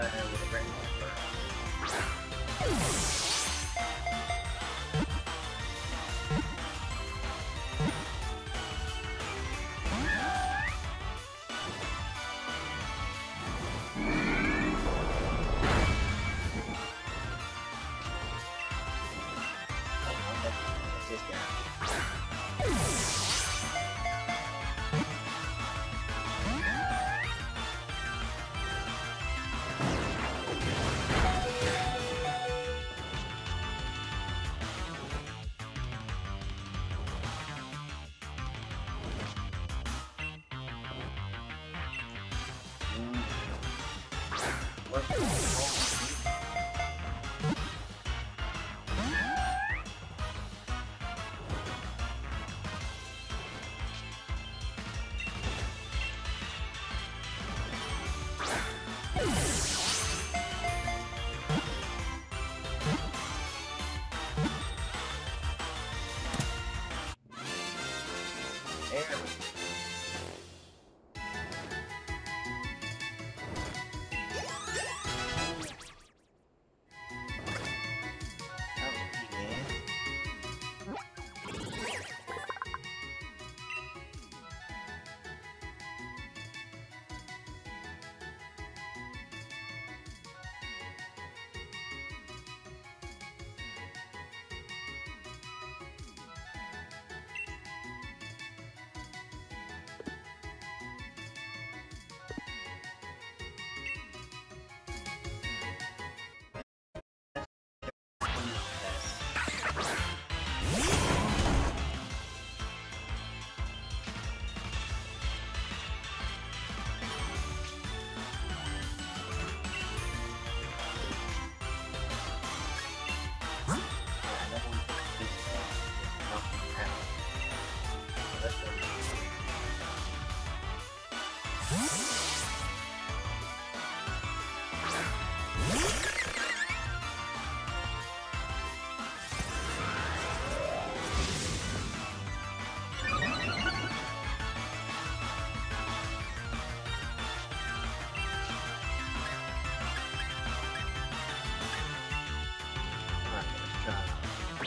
uh, with a red What?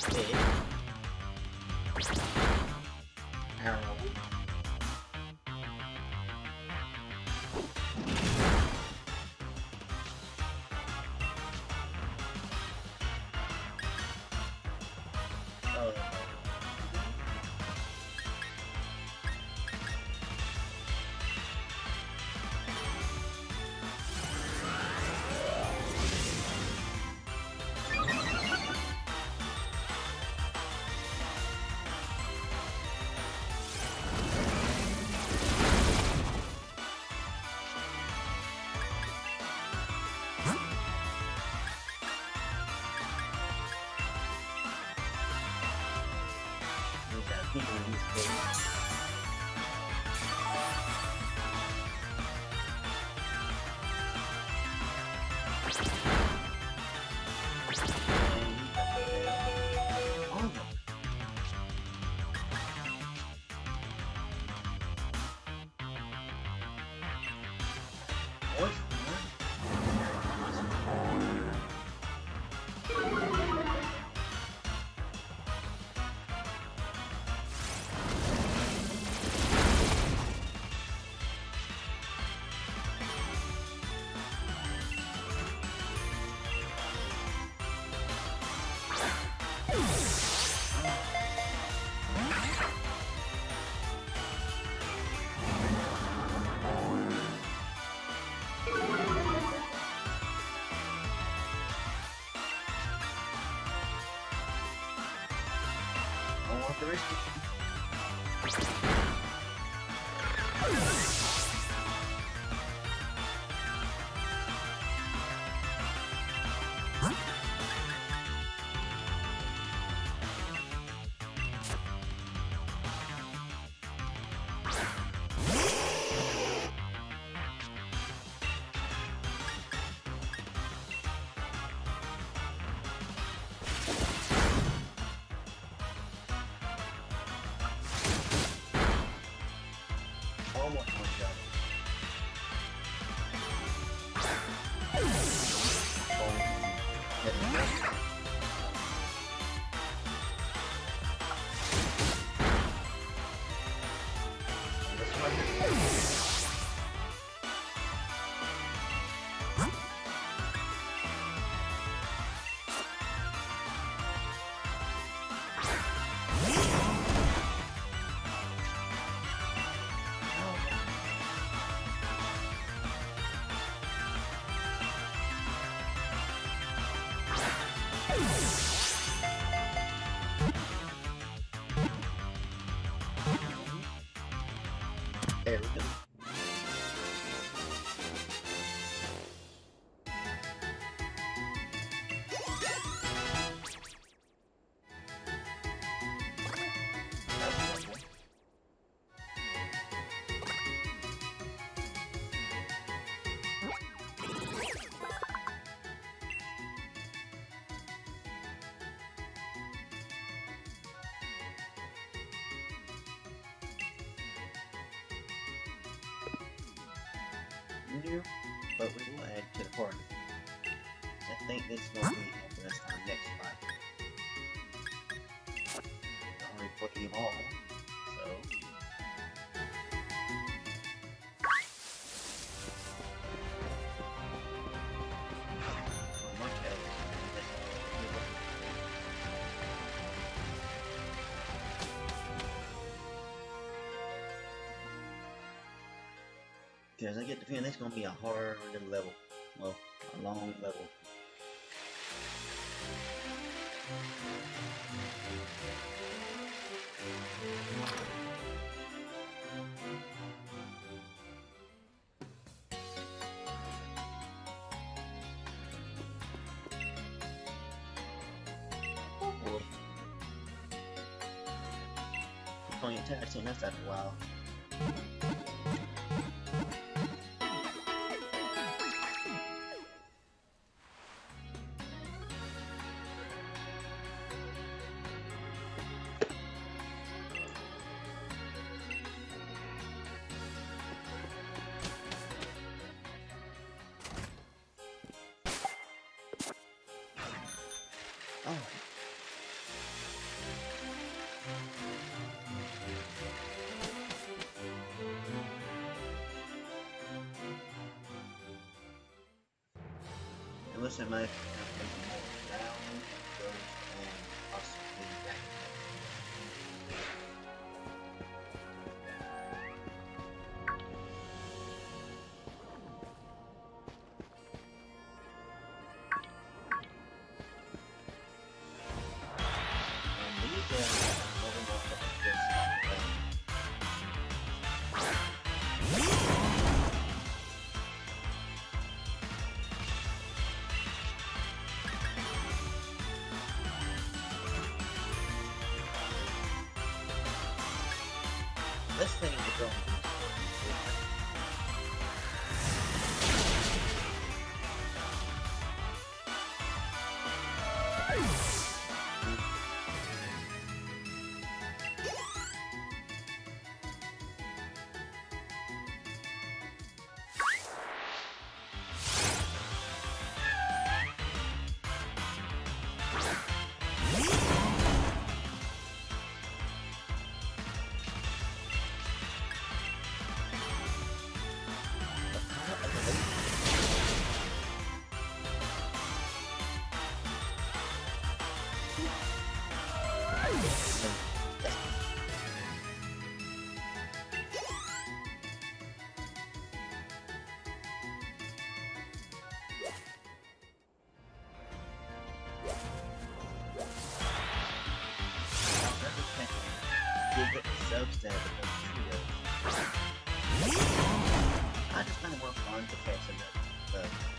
stick. Arrow. Oh. Thank Bye. There we go. New, but we will add to the party. I think this will be helping us our next fight. Only for you all, Because I get the feeling it's gonna be a hard level. Well, a long level. Oh boy. Playing tag team, that's after a while. Like my This thing it substandard trio. I just kind of work on to catching the, the